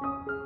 Música